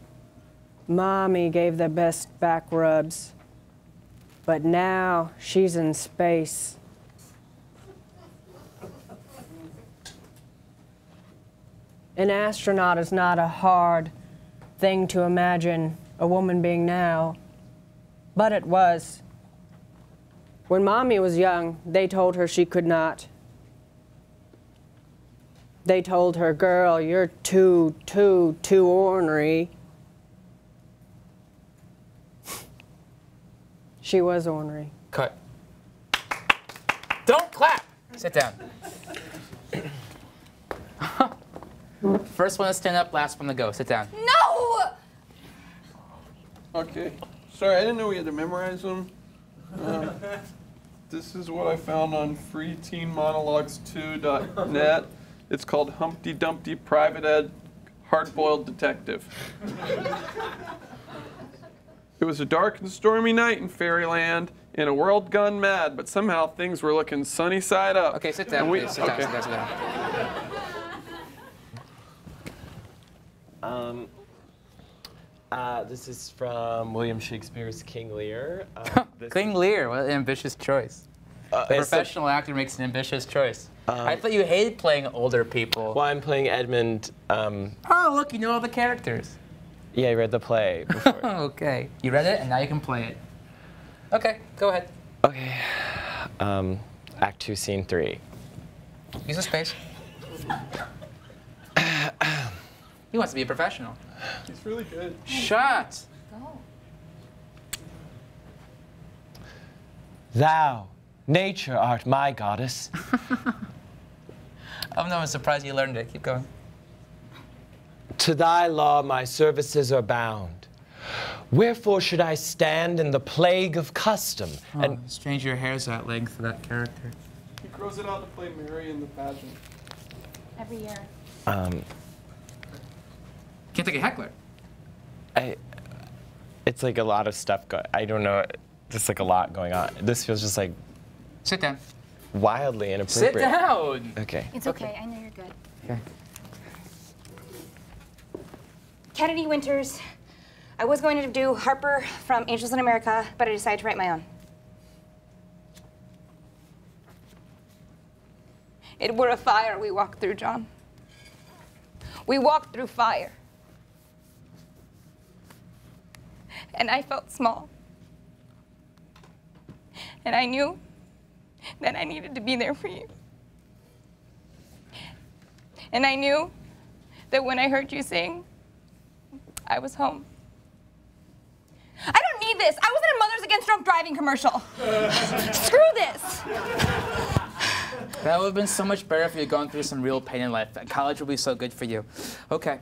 Mommy gave the best back rubs. But now she's in space. An astronaut is not a hard thing to imagine a woman being now, but it was. When mommy was young, they told her she could not. They told her, girl, you're too, too, too ornery. she was ornery. Cut. Don't clap. Sit down. First one to stand up, last one to go. Sit down. No! Okay. Sorry, I didn't know we had to memorize them. Um, this is what I found on freeteenmonologues2.net. It's called Humpty Dumpty Private Ed Hardboiled Detective. It was a dark and stormy night in fairyland, in a world gone mad, but somehow things were looking sunny side up. Okay, sit down. We- please. Sit down. Sit down. Sit down. Um, uh, this is from William Shakespeare's King Lear. Uh, King Lear, what an ambitious choice. Uh, a the- professional actor makes an ambitious choice. I thought you hated playing older people. Well, I'm playing Edmund. Um, Oh, look, you know all the characters. yeah, I read the play before. okay. You read it, and now you can play it. Okay, go ahead. okay. Um, act two, scene three. Use the space. He wants to be a professional. He's really good. Shut. Thou, nature, art my goddess. I'm not surprised you learned it. Keep going. To thy law my services are bound. Wherefore should I stand in the plague of custom? Oh, And strange your hair's that length for that character. He grows it out to play Mary in the pageant. Every year. um, Can't take a heckler. I, it's like a lot of stuff. Go- I don't know. Just like a lot going on. This feels just like Sit down. wildly inappropriate. Sit down. Okay. It's okay. I know you're good. Okay. Kennedy Winters. I was going to do Harper from Angels in America, but I decided to write my own. It were a fire we walked through, John. We walked through fire. And I felt small. And I knew that I needed to be there for you. And I knew that when I heard you sing, I was home. I don't need this. I was in a Mothers Against Drunk Driving commercial. Screw this. That would have been so much better if you had gone through some real pain in life. College would be so good for you. Okay.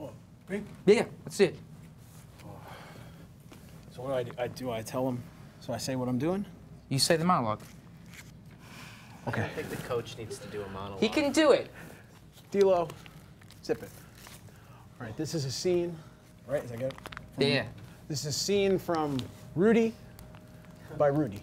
Oh, yeah, yeah, let's see it. So what do I do? I, do I tell him? So I say what I'm doing? You say the monologue. Okay. I think the coach needs to do a monologue. He can do it. D'Lo, zip it. All right, this is a scene. Right, is that good? Yeah. This is a scene from Rudy by Rudy.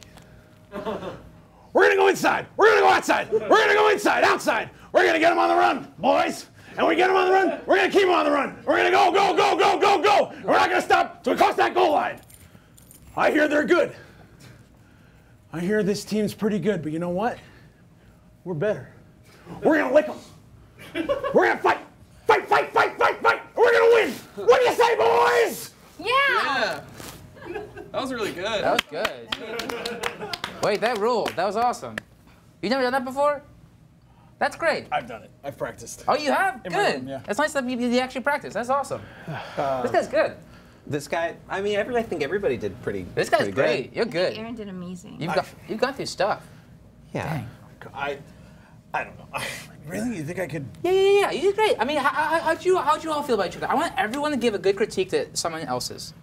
We're gonna go inside. We're gonna go outside. We're gonna go inside, outside. We're gonna get him on the run, boys. And we get him on the run. We're gonna keep him on the run. We're gonna go, go, go, go, go, go. We're not gonna stop till we cross that goal line. I hear they're good. I hear this team's pretty good, but you know what? We're better. We're gonna lick them. We're gonna fight, fight, fight, fight, fight, fight. We're gonna win. What do you say, boys? Yeah. Yeah. That was really good. That was good. Wait, that ruled. That was awesome. You never done that before? That's great. I've done it. I've practiced. Oh, you have? In Good. room, yeah. That's nice that you, you actually practice. That's awesome. Uh, this guy's good. This guy, I mean, every, I think everybody did pretty. This guy's pretty great. Good. You're good. Aaron did amazing. You've got you've got through stuff. Yeah. I, I don't know. really? You think I could? Yeah, yeah, yeah. You did great. I mean, how, how, how'd you how'd you all feel about each other? I want everyone to give a good critique to someone else's.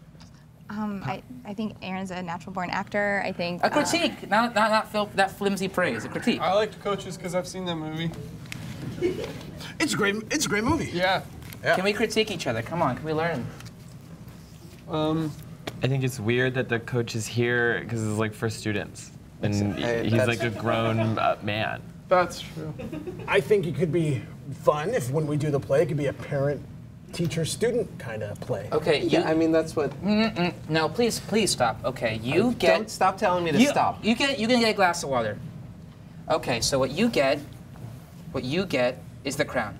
Um, I, I think Aaron's a natural born actor. I think. A uh, critique, not not not fil- that flimsy praise. A critique. I liked Coaches because I've seen that movie. It's a great. It's a great movie. Yeah. Yeah. Can we critique each other? Come on, can we learn? Um, I think it's weird that the coach is here because it's like for students, and I- he's like a grown uh, man. That's true. I think it could be fun if when we do the play, it could be a parent, teacher, student kind of play. Okay, you. I mean, that's what. Mm-mm. No, please, please stop. Okay, you get. Don't stop telling me to you, stop. You get. You can get a glass of water. Okay, so what you get, what you get is the crown.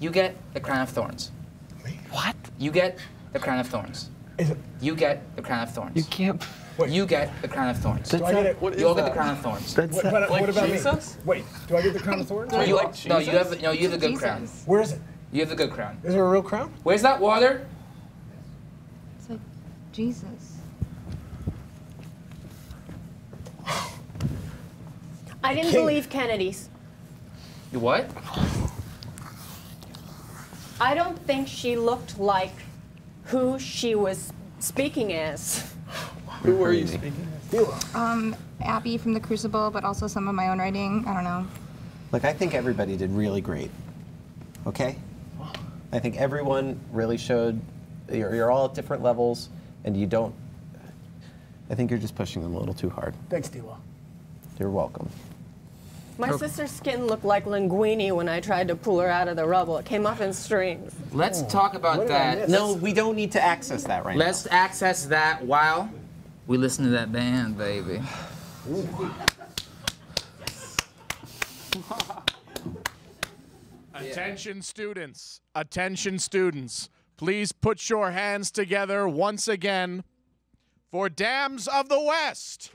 You get the crown of thorns. What? You get the crown of thorns. You get the crown of thorns. You can't. You get the crown of thorns. Do I get it? What you all is get the crown of thorns. What, but, Like what about Jesus? me? Wait, do I get the crown of thorns? No, Are you, you like no, you have no, you have the good Jesus. crown. Where is it? You have the good crown. Is there a real crown? Where's that water? It's like Jesus. I didn't King. believe Kennedy's. You what? I don't think she looked like who she was speaking as. Who were you speaking? As? Um, Abby from The Crucible, but also some of my own writing. I don't know. Look, I think everybody did really great. Okay? I think everyone really showed you're, you're all at different levels, and you don't. I think you're just pushing them a little too hard. Thanks, D'Lo. You're welcome. My sister's skin looked like linguine when I tried to pull her out of the rubble. It came off in strings. Let's oh, talk about What did I that. No, we don't need to access that right now. Let's access that while we listen to that band, baby. Attention students, attention students. Please put your hands together once again for Dams of the West.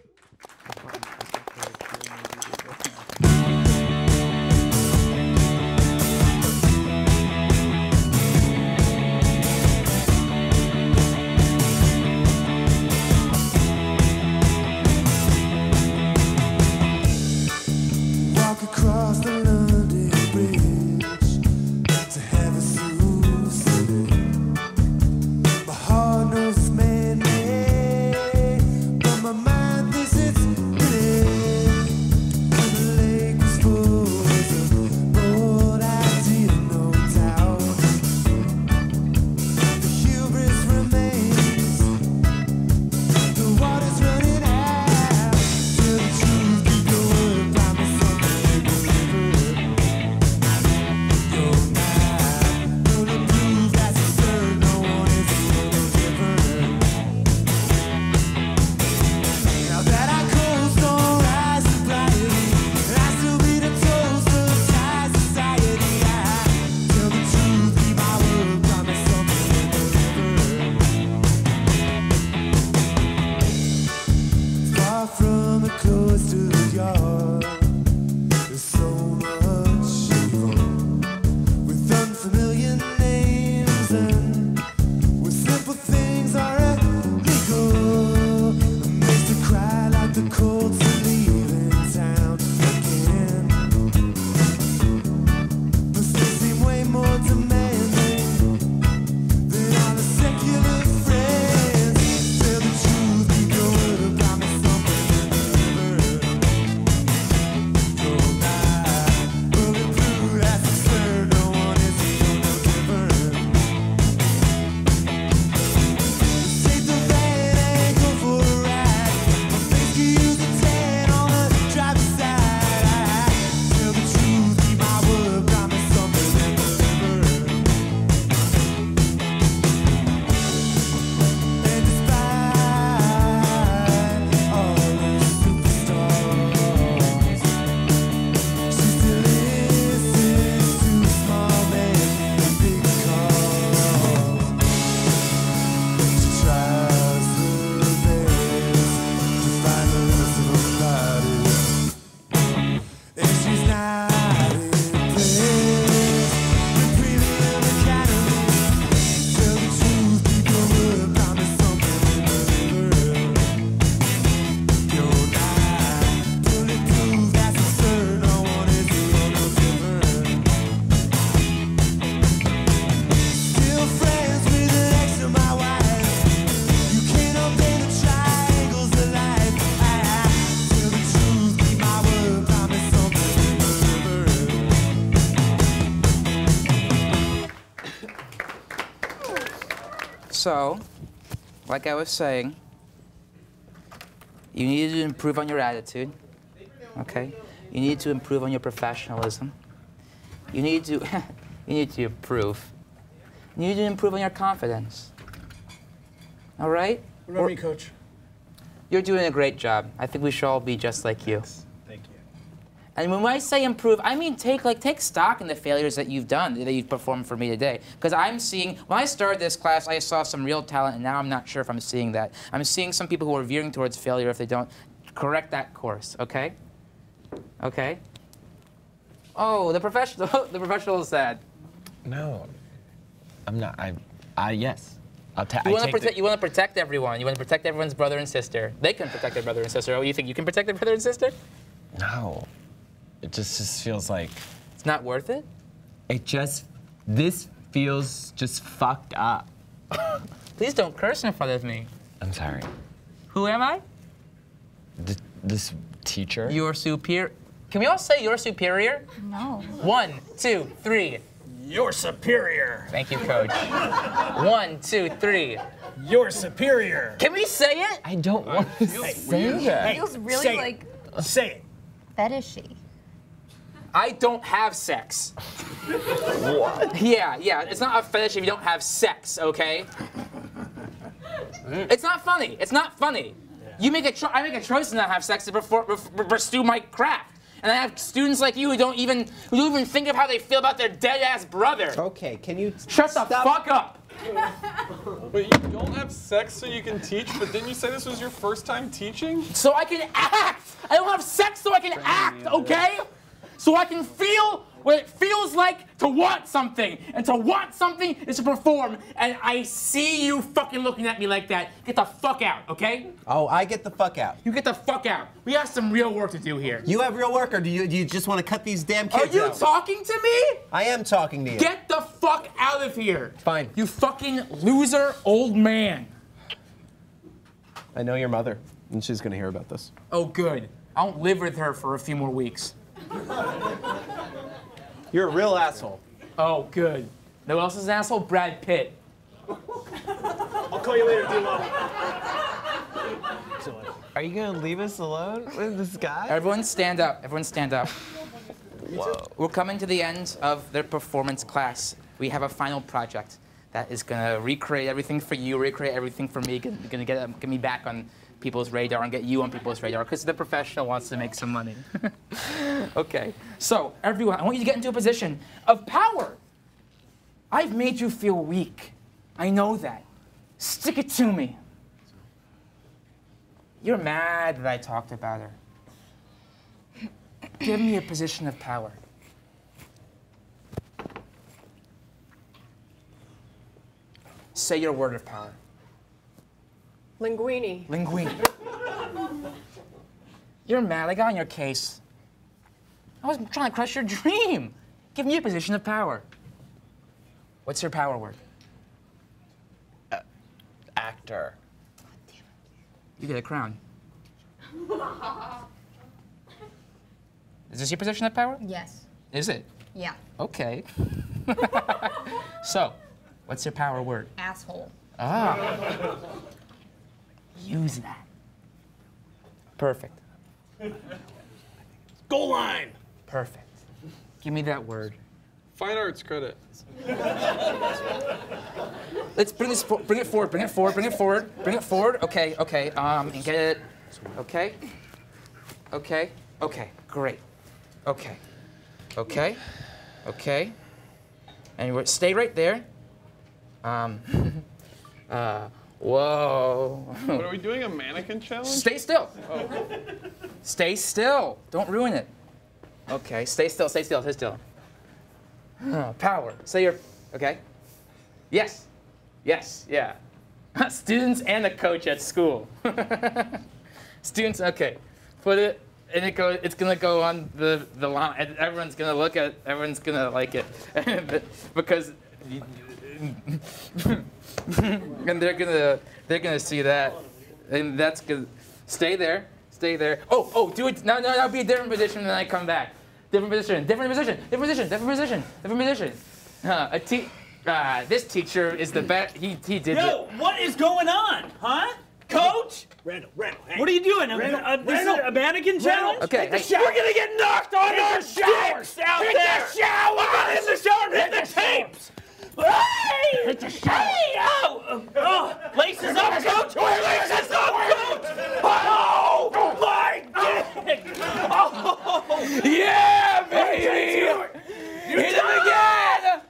So, like I was saying, you need to improve on your attitude. Okay? You need to improve on your professionalism. You need to you need to improve. You need to improve on your confidence. All right? What about me, coach? You're doing a great job. I think we should all be just like you. And when I say improve, I mean take like take stock in the failures that you've done, that you've performed for me today. Because I'm seeing when I started this class, I saw some real talent, and now I'm not sure if I'm seeing that. I'm seeing some people who are veering towards failure if they don't correct that course. Okay? Okay. Oh, the professional, the professional is sad. No, I'm not. I, I yes. I'll ta- You want to the- protect. You want to protect everyone. You want to protect everyone's brother and sister. They can protect their brother and sister. Oh, you think you can protect their brother and sister? No, it just just feels like It's not worth it. it just this feels just fucked up. Please don't curse in front of me. I'm sorry. Who am I? Th- this teacher. Your superior. Can we all say your superior? No. One, two, three. You're superior. Thank you, coach. One, two, three. You're superior. Can we say it? I don't want to say that. It feels really say it. like Say it. fetishy. I don't have sex. what? Yeah, yeah. It's not a fetish if you don't have sex, okay? Mm. It's not funny. It's not funny. You make a cho- I make a choice to not have sex to perfor- per- pursue my craft. And I have students like you who don't even who don't even think of how they feel about their dead ass brother. Okay, can you Shut the fuck up. Wait, you don't have sex so you can teach, but didn't you say this was your first time teaching? So I can act. I don't have sex so I can act, okay? So I can feel what it feels like to want something. And to want something is to perform. And I see you fucking looking at me like that. Get the fuck out, okay? Oh, I get the fuck out. You get the fuck out. We have some real work to do here. You have real work, or do you, do you just want to cut these damn kids Are you out? talking to me? I am talking to you. Get the fuck out of here. Fine. You fucking loser old man. I know your mother, and she's gonna hear about this. Oh, good. I won't live with her for a few more weeks. You're a real asshole. Oh, good. Know who else is an asshole? Brad Pitt. I'll call you later, D'Lo. Are you gonna leave us alone with this guy? Everyone stand up. Everyone stand up. Whoa. We're coming to the end of their performance class. We have a final project that is gonna recreate everything for you, recreate everything for me, gonna gonna get, um, get me back on people's radar and get you on people's radar because the professional wants to make some money. okay, so everyone, I want you to get into a position of power. I've made you feel weak. I know that. Stick it to me. You're mad that I talked about her. Give me a position of power. Say your word of power. Linguini. Linguini. You're mad. I got on your case. I was trying to crush your dream. Give me a position of power. What's your power word? Actor. You get a crown. Is this your position of power? Yes. Is it? Yeah. Okay. so, what's your power word? Asshole. Ah. Use that. Perfect. Goal line. Perfect. Give me that word. Fine arts credit. Let's bring this. Bring it forward. Bring it forward. Bring it forward. Bring it forward. Okay. Okay. Um, and get it. Okay. Okay. Okay. Great. Okay. Okay. Okay. And we're, stay right there. Um. uh. Whoa. What are we doing? A mannequin challenge? Stay still. Oh. Stay still. Don't ruin it. Okay. Stay still. Stay still. Stay still. Power. Say your. Okay. Yes. Yes. Yeah. Students and a coach at school. Students. Okay. Put it. And it go, it's gonna go on the the line. and Everyone's gonna look at. Everyone's gonna like it, because, and they're gonna they're gonna see that, and that's gonna stay there, stay there. Oh oh, do it now. No, no, be a different position when I come back. Different position, different position, different position, different position, different position. Huh, a te- Ah, this teacher is the best. He he did Yo, it. what is going on, huh? Coach? Randall, Randall, hey. What are you doing? Randall, a, this is a mannequin challenge? Okay, Hit the hey. shower. We're gonna get knocked on Hit our the shower. out Hit there. the shower. We're gonna the shower. Hit the tapes. Hey! The shower. Hey! Oh, oh, laces up, coach. Laces up, coach. Oh my dick. Oh. Yeah, baby. Hit him again.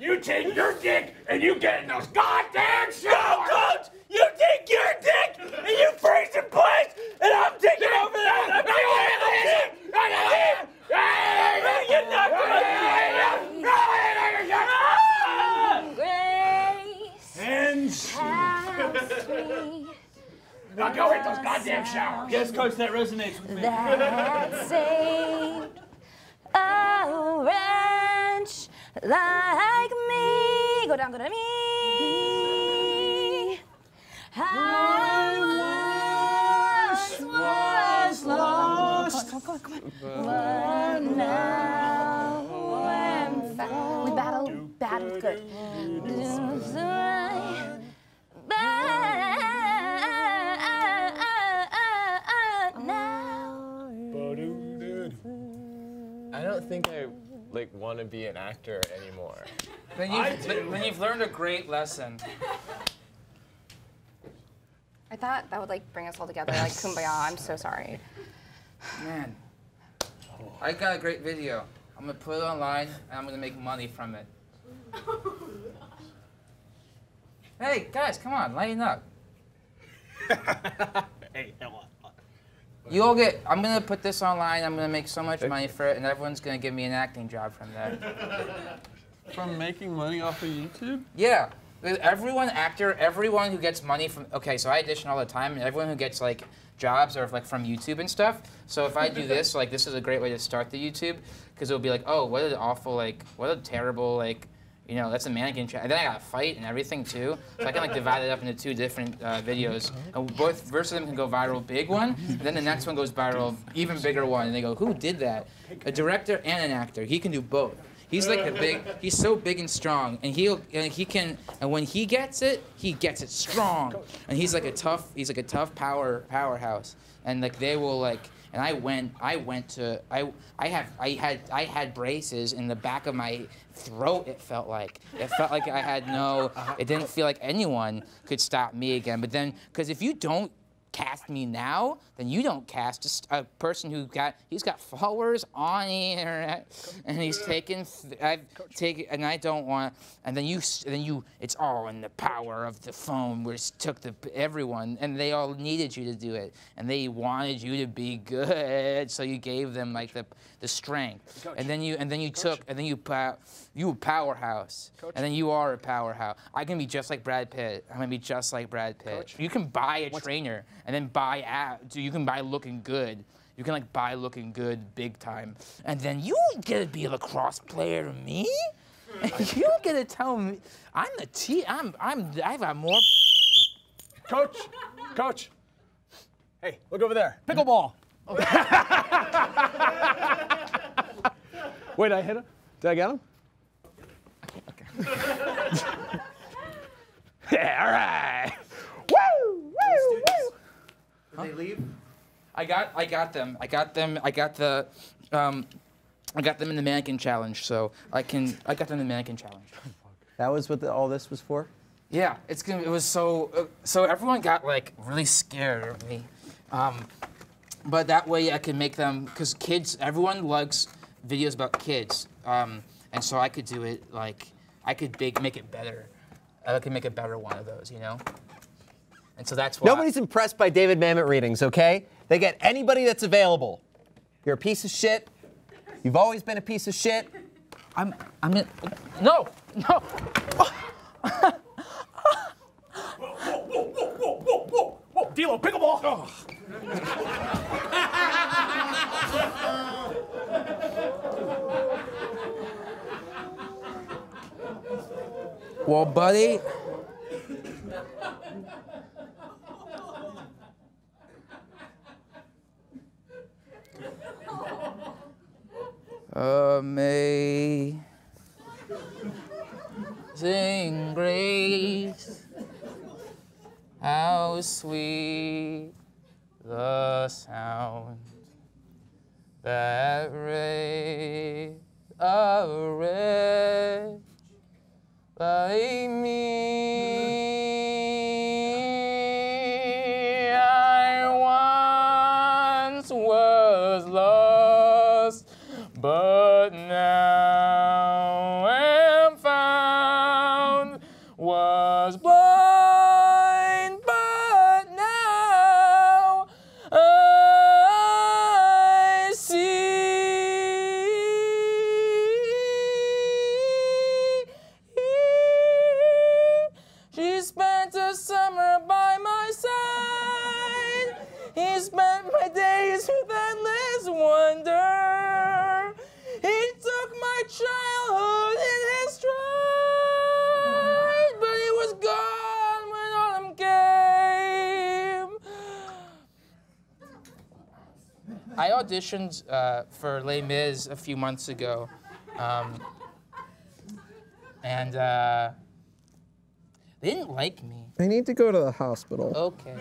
You take your dick and you get in those goddamn No, showers. coach! You take your dick and you freeze in place, and I'm taking over that. I'm taking over Grace Hands. has me Now go hit those goddamn showers. Yes, coach, that resonates with me. that saved a wretch like me. Go down, go down, me. I once was lost, come on, come on, come on. but now I'm found. We battled, battled good. I don't think I like want to be an actor anymore. Then you've, when you've learned a great lesson. I thought that would like bring us all together, like kumbaya. I'm so sorry. Man, I got a great video. I'm gonna put it online and I'm gonna make money from it. Hey guys, come on, lighten up. Hey, come on. You all get. I'm gonna put this online. I'm gonna make so much money for it, and everyone's gonna give me an acting job from that. From making money off of YouTube? Yeah. Everyone actor, everyone who gets money from okay, so I audition all the time, and everyone who gets like jobs are like from YouTube and stuff. So if I do this, like this is a great way to start the YouTube, because it'll be like, oh, what an awful like, what a terrible like, you know, that's a mannequin. Cha-. And then I got to fight and everything too, so I can like divide it up into two different uh, videos. And both versus them can go viral, big one, and then the next one goes viral, even bigger one, and they go, who did that? A director and an actor. He can do both. He's like a big. He's so big and strong, and he'll and he can. And when he gets it, he gets it strong. And he's like a tough. He's like a tough power powerhouse. And like they will like. And I went. I went to. I. I have. I had. I had braces in the back of my throat. It felt like. It felt like I had no. It didn't feel like anyone could stop me again. But then, because if you don't cast me now, then you don't cast a, a person who got he's got followers on the internet, and he's taken. Th- I've taken, and I don't want. And then you, then you, it's all in the power of the phone, which took the everyone, and they all needed you to do it, and they wanted you to be good, so you gave them like the the strength, and then you, and then you took, and then you pow, you a powerhouse, and then you are a powerhouse. I can be just like Brad Pitt. I'm gonna be just like Brad Pitt. You can buy a trainer and then buy ab. You can buy looking good. You can like buy looking good big time, and then you get to be a lacrosse player to me. You get to tell me I'm the T. I'm I'm I've got more. Coach, coach. Hey, look over there. Pickleball. Wait, I hit him? Did I get him? yeah, all right. Woo, woo, woo. Did they leave? I got I got them. I got them. I got the. Um, I got them in the mannequin challenge, so I can. I got them in the mannequin challenge. That was what the, all this was for? Yeah, it's gonna. It was so. Uh, so everyone got like really scared of me, um, but that way I could make them because kids. Everyone likes videos about kids, um, and so I could do it like I could big, make it better. I could make a better one of those, you know. And so that's why. Nobody's impressed by David Mamet readings, okay? They get anybody that's available. You're a piece of shit. You've always been a piece of shit. I'm. I'm in. No. No. Deal pickleball. Well, buddy. Amazing grace, how sweet the sound that raised a wretch like me. Auditioned uh, for Les Mis a few months ago, um, and uh, they didn't like me. I need to go to the hospital. Okay.